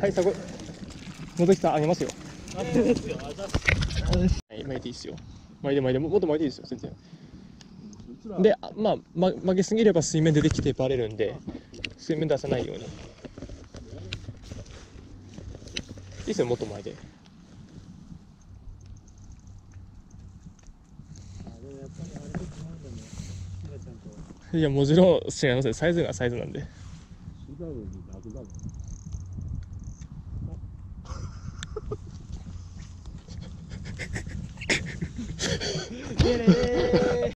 はいそこ元木さんあげますよ。あれですよはい巻いていいですよ。巻いて巻いてもっと巻いていいですよ全然。であまあ、ま、曲げすぎれば水面出てきてバレるんで水面出さないように。いいですよもっと巻いて。あでいやもちろん違いますよサイズがサイズなんで。get it in.